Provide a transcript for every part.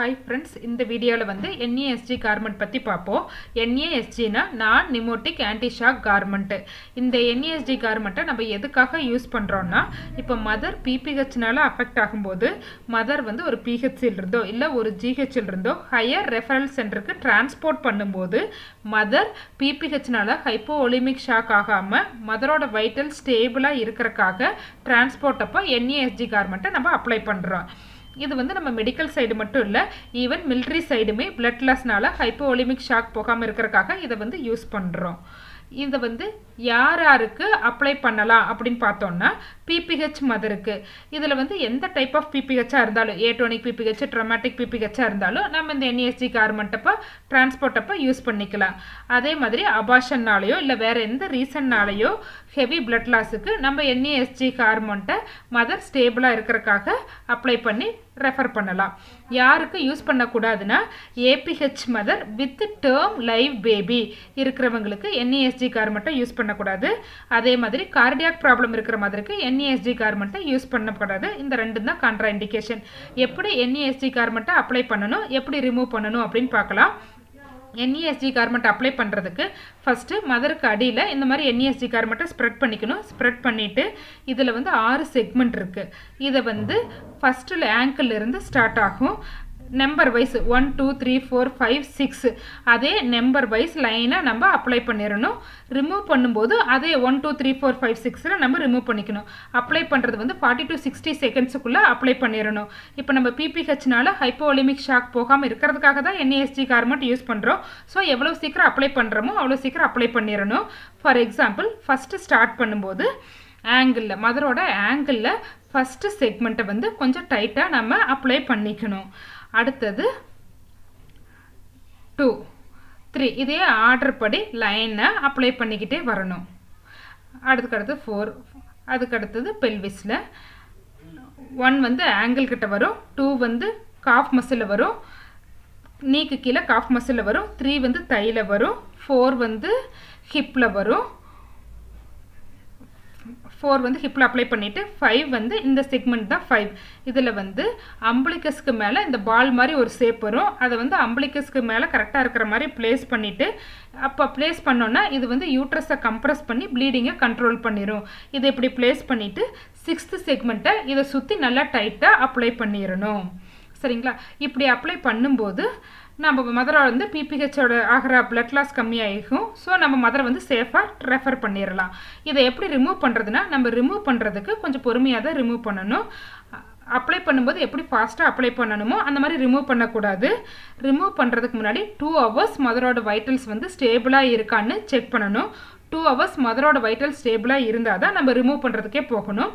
Hi friends இந்த வீடியோவில் வந்து என்ஏஎஸ்ஜி கார்மெண்ட் பற்றி பார்ப்போம் என்ஏஎஸ்ஜினா நான் நிமோட்டிக் ஆன்டிஷாக் கார்மெண்ட்டு இந்த என்ஏஎஸ்ஜி கார்மெண்ட்டை நம்ம எதுக்காக யூஸ் பண்ணுறோன்னா இப்போ மதர் பிபிஹெச்னால அஃபெக்ட் ஆகும்போது மதர் வந்து ஒரு பிஹெச்சில் இருந்தோ இல்லை ஒரு ஜிஹெச்சில் இருந்தோ ஹையர் ரெஃபரல் சென்டருக்கு டிரான்ஸ்போர்ட் பண்ணும்போது மதர் பிபிஹெச்னால ஹைப்போ ஒலிமிக் ஷாக் ஆகாமல் மதரோட வைட்டல் ஸ்டேபிளாக இருக்கிறக்காக டிரான்ஸ்போர்ட் அப்போ என்ஏஎஸ்ஜி கார்மெண்ட்டை நம்ம அப்ளை பண்ணுறோம் இது வந்து நம்ம மெடிக்கல் சைடு மட்டும் இல்லை ஈவன் மிலிட்ரி சைடுமே பிளட் லாஸ்னால ஹைப்போலிமிக் ஷாக் போகாமல் இருக்கிறக்காக இதை வந்து யூஸ் பண்ணுறோம் இதை வந்து யார் யாருக்கு அப்ளை பண்ணலாம் அப்படின்னு பார்த்தோம்னா பிபிஹெச் மதருக்கு. இதில் வந்து எந்த டைப் ஆஃப் பிபிஹெச்சாக இருந்தாலும் ஏட்டோனிக் பிபிஹெச் ட்ரமாட்டிக் பிபிஹெச்சாக இருந்தாலும் நம்ம இந்த என்இஎஸ்டி கார்மெண்ட்டப்போ டிரான்ஸ்போர்ட் அப்போ யூஸ் பண்ணிக்கலாம். அதே மாதிரி அபாஷன்னாலேயோ இல்லை வேறு எந்த ரீசன்னாலேயோ ஹெவி பிளட் லாஸுக்கு நம்ம என்இஎஸ்டி கார்மெண்ட்டை மதர் ஸ்டேபிளாக இருக்கிறக்காக அப்ளை பண்ணி ரெஃபர் பண்ணலாம். யாருக்கு use பண்ணக்கூடாதுன்னா APH mother with term live baby இருக்கிறவங்களுக்கு என்இஎஸ்ஜி கார் மட்டும் யூஸ் பண்ணக்கூடாது. அதே மாதிரி கார்டியாக் ப்ராப்ளம் இருக்கிற மாதிரிக்கு கார் மட்டும் யூஸ் பண்ணக்கூடாது. இந்த ரெண்டும் தான் கான்ட்ரா இண்டிகேஷன் எப்படி என்இஎஸ்டி கார் மட்டும் அப்ளை பண்ணணும் எப்படி ரிமூவ் பண்ணணும் அப்படின்னு பார்க்கலாம். என்இஎஸ்டி கார்மெண்ட் அப்ளை பண்ணுறதுக்கு ஃபஸ்ட்டு மதருக்கு அடியில் இந்த மாதிரி என்இஎஸ்டி கார்மெண்ட்டை ஸ்ப்ரெட் பண்ணிக்கணும். ஸ்ப்ரெட் பண்ணிவிட்டு இதில் வந்து ஆறு செக்மெண்ட் இருக்குது இதை வந்து ஃபஸ்ட்டில் ஆங்கிள் இருந்து ஸ்டார்ட் ஆகும். Number wise one two three four five six அதே நம்பர் வைஸ் லைனாக நம்ம அப்ளை பண்ணிடணும் ரிமூவ் பண்ணும்போது அதே one two three four five சிக்ஸில் நம்ம ரிமூவ் பண்ணிக்கணும். அப்ளை பண்ணுறது வந்து ஃபார்ட்டி டு சிக்ஸ்டி செகண்ட்ஸுக்குள்ளே அப்ளை பண்ணிடணும் இப்போ நம்ம பிபிஹெச்னால ஹைப்போலிமிக் ஷாக் போகாமல் இருக்கிறதுக்காக தான் என்ஏஎஸ்டி கார்மெண்ட் யூஸ் பண்ணுறோம் ஸோ எவ்வளோ சீக்கிரம் அப்ளை பண்ணுறோமோ அவ்வளோ சீக்கிரம் அப்ளை பண்ணிடணும் ஃபார் எக்ஸாம்பிள் ஃபஸ்ட்டு ஸ்டார்ட் பண்ணும்போது ஆங்கிளில் மதரோட ஆங்கிளில் ஃபஸ்ட்டு செக்மெண்ட்டை வந்து கொஞ்சம் டைட்டாக நம்ம அப்ளை பண்ணிக்கணும். அடுத்தது டூ த்ரீ இதே ஆர்டர் படி லைனை அப்ளை பண்ணிக்கிட்டே வரணும். அதுக்கடுத்து ஃபோர் அதுக்கடுத்தது பெல்விஸில் ஒன் வந்து ஆங்கிள் கிட்ட வரும். டூ வந்து காஃப் மசிலில் வரும். நீக்கு கீழே காஃப் மசிலில் வரும். த்ரீ வந்து தையில் வரும். ஃபோர் வந்து ஹிப்பில் வரும். ஃபோர் வந்து ஹிப்பில் அப்ளை பண்ணிவிட்டு ஃபைவ் வந்து இந்த செக்மெண்ட் தான் ஃபைவ் இதில் வந்து அம்பளிக்கஸ்க்கு மேலே இந்த பால் மாதிரி ஒரு ஷேப் வரும். அதை வந்து அம்பளிக்கஸ்க்கு மேலே கரெக்டாக இருக்கிற மாதிரி ப்ளேஸ் பண்ணிவிட்டு அப்போ ப்ளேஸ் பண்ணோன்னா இது வந்து யூட்ரஸை கம்ப்ரஸ் பண்ணி ப்ளீடிங்கை கண்ட்ரோல் பண்ணிடும் இதை இப்படி ப்ளேஸ் பண்ணிவிட்டு சிக்ஸ்த்து செக்மெண்ட்டை இதை சுற்றி நல்லா டைட்டாக அப்ளை பண்ணிடணும் சரிங்களா? இப்படி அப்ளை பண்ணும்போது நம்ம மதரை வந்து பிபிஹெச்சோட ஆகிற பிளட் லாஸ் கம்மியாகும் ஸோ நம்ம மதரை வந்து சேஃபாக ரெஃபர் பண்ணிடலாம் இதை எப்படி ரிமூவ் பண்ணுறதுனா நம்ம ரிமூவ் பண்ணுறதுக்கு கொஞ்சம் பொறுமையாக தான் ரிமூவ் பண்ணணும். அப்ளை பண்ணும்போது எப்படி ஃபாஸ்ட்டாக அப்ளை பண்ணணுமோ அந்த மாதிரி ரிமூவ் பண்ணக்கூடாது. ரிமூவ் பண்ணுறதுக்கு முன்னாடி டூ ஹவர்ஸ் மதரோட வைட்டல்ஸ் வந்து ஸ்டேபிளாக இருக்கான்னு செக் பண்ணணும். டூ ஹவர்ஸ் மதரோட வைட்டல் ஸ்டேபிளாக இருந்தால் தான் நம்ம ரிமூவ் பண்ணுறதுக்கே போகணும்.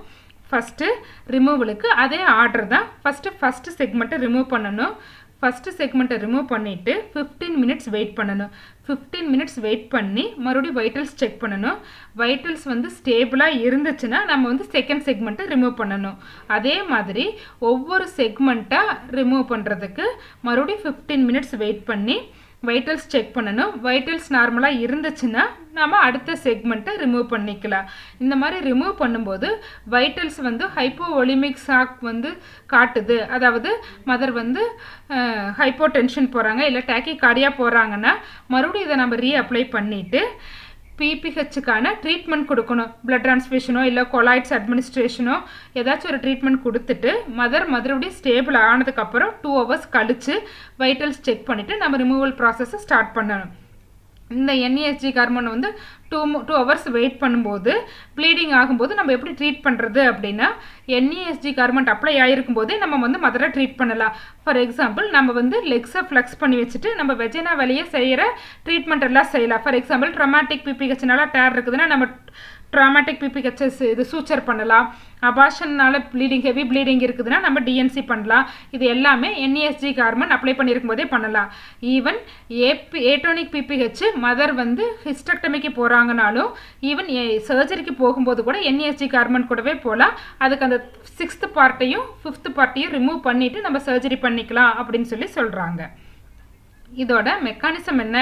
ஃபஸ்ட்டு ரிமூவலுக்கு அதே ஆர்டர் தான். ஃபஸ்ட்டு ஃபஸ்ட்டு செக்மெண்ட்டை ரிமூவ் பண்ணணும். ஃபஸ்ட்டு செக்மெண்ட்டை ரிமூவ் பண்ணிவிட்டு ஃபிஃப்டீன் மினிட்ஸ் வெயிட் பண்ணணும். ஃபிஃப்டீன் மினிட்ஸ் வெயிட் பண்ணி மறுபடியும் வைட்டல்ஸ் செக் பண்ணணும். வைட்டல்ஸ் வந்து ஸ்டேபிளாக இருந்துச்சுன்னா நம்ம வந்து செகண்ட் செக்மெண்ட்டை ரிமூவ் பண்ணணும். அதே மாதிரி ஒவ்வொரு செக்மெண்ட்டாக ரிமூவ் பண்ணுறதுக்கு மறுபடியும் ஃபிஃப்டீன் மினிட்ஸ் வெயிட் பண்ணி வைட்டல்ஸ் செக் பண்ணணும். வைட்டல்ஸ் நார்மலாக இருந்துச்சுன்னா நாம் அடுத்த செக்மெண்ட்டை ரிமூவ் பண்ணிக்கலாம். இந்த மாதிரி ரிமூவ் பண்ணும்போது வைட்டல்ஸ் வந்து ஹைப்போ ஒலிமிக் ஷாக் வந்து காட்டுது. அதாவது மதர் வந்து ஹைப்போ டென்ஷன் போகிறாங்க இல்லை டேக்கி கார்டியாக போகிறாங்கன்னா மறுபடியும் இதை நம்ம ரீஅப்ளை பண்ணிவிட்டு பிபிஹெச்சுக்கான ட்ரீட்மெண்ட் கொடுக்கணும். பிளட் ட்ரான்ஸ்ஃபியூஷனோ இல்லை கொலாய்ட்ஸ் அட்மினிஸ்ட்ரேஷனோ ஏதாச்சும் ஒரு ட்ரீட்மெண்ட் கொடுத்துட்டு மதர் மறுபடியும் ஸ்டேபிள் ஆனதுக்கப்புறம் டூ ஹவர்ஸ் கழித்து வைட்டல்ஸ் செக் பண்ணிவிட்டு நம்ம ரிமூவல் ப்ராசஸை ஸ்டார்ட் பண்ணணும். இந்த என்இஎஸ்டி ஹார்மோன் வந்து டூ டூ ஹவர்ஸ் வெயிட் பண்ணும்போது ப்ளீடிங் ஆகும்போது நம்ம எப்படி ட்ரீட் பண்ணுறது அப்படின்னா என்இஎஸ்டி கார்மெண்ட் அப்ளை ஆகிருக்கும் போதே நம்ம வந்து மதரை ட்ரீட் பண்ணலாம். ஃபார் எக்ஸாம்பிள் நம்ம வந்து லெக்ஸை ஃப்ளெக்ஸ் பண்ணி வச்சுட்டு நம்ம வெஜினா வழியே செய்கிற ட்ரீட்மெண்ட் எல்லாம் செய்யலாம். ஃபார் எக்ஸாம்பிள் ட்ரமாட்டிக் பிபிஹெச்னால டேர் இருக்குதுன்னா நம்ம ட்ராமாட்டிக் பிபிஹெச்எஸ் இது சூச்சர் பண்ணலாம். அபாஷன்னால ப்ளீடிங் ஹெவி ப்ளீடிங் இருக்குதுன்னா நம்ம டிஎன்சி பண்ணலாம். இது எல்லாமே என்இஎஸ்ஜி கார்மெண்ட் அப்ளை பண்ணியிருக்கும் போதே பண்ணலாம். Even AP atonic PPH mother வந்து ஹிஸ்டக்டமிக்கு போகிறாங்கனாலும் ஈவன் சர்ஜரிக்கு போகும்போது கூட என்இஎஸ்ஜி கார்மெண்ட் கூடவே போகலாம் அதுக்கு அந்த சிக்ஸ்த்து பார்ட்டையும் ஃபிஃப்த்து பார்ட்டையும் ரிமூவ் பண்ணிவிட்டு நம்ம சர்ஜரி பண்ணிக்கலாம் அப்படின்னு சொல்லி சொல்கிறாங்க இதோட மெக்கானிசம் என்ன?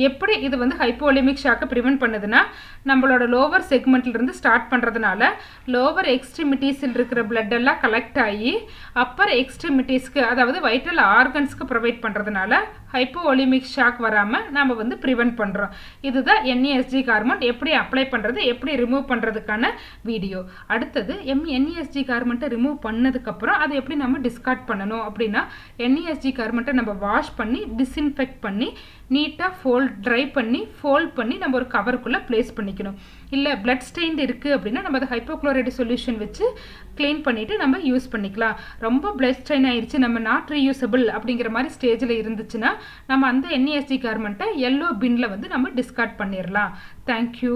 எப்படி இது வந்து ஹைப்போலிமிக் ஷாக்கை ப்ரிவெண்ட் பண்ணுதுன்னா நம்மளோட லோவர் செக்மெண்ட்லேருந்து ஸ்டார்ட் பண்ணுறதுனால லோவர் எக்ஸ்ட்ரிமிட்டிஸில் இருக்கிற பிளட் எல்லாம் கலெக்ட் ஆகி அப்பர் எக்ஸ்ட்ரிமிட்டிஸ்க்கு அதாவது வைட்டல் ஆர்கன்ஸ்க்கு ப்ரொவைட் பண்ணுறதுனால ஹைப்போலிமிக் ஷாக் வராமல் நம்ம வந்து ப்ரிவெண்ட் பண்ணுறோம் இதுதான் என்இஎஸ்ஜி கார்மெண்ட் எப்படி அப்ளை பண்ணுறது எப்படி ரிமூவ் பண்ணுறதுக்கான வீடியோ அடுத்தது எம் என்இஎஸ்ஜி கார்மெண்ட்டை ரிமூவ் பண்ணதுக்கப்புறம் அதை எப்படி நம்ம டிஸ்கார்ட் பண்ணணும் அப்படின்னா என்இஎஸ்ஜி கார்மெண்ட்டை நம்ம வாஷ் பண்ணி டிஸ்இன்ஃபெக்ட் பண்ணி நீட்டாக ஃபோல்ட் ட்ரை பண்ணி ஃபோல்ட் பண்ணி நம்ம ஒரு கவருக்குள்ளே ப்ளேஸ் பண்ணிக்கணும். இல்லை பிளட் ஸ்டெயின்ட் இருக்குது அப்படின்னா நம்ம அதை ஹைப்போக்ளோரைடு சொல்யூஷன் வச்சு க்ளீன் பண்ணிவிட்டு நம்ம யூஸ் பண்ணிக்கலாம். ரொம்ப பிளட் ஸ்டெயின் ஆயிடுச்சு நம்ம நாட் ரீயூசபிள் அப்படிங்கிற மாதிரி ஸ்டேஜில் இருந்துச்சுன்னா நம்ம அந்த என்இஎஸ்டி கார்மெண்ட்டை எல்லோ பின்னில் வந்து நம்ம டிஸ்கார்ட் பண்ணிடலாம் தேங்க்யூ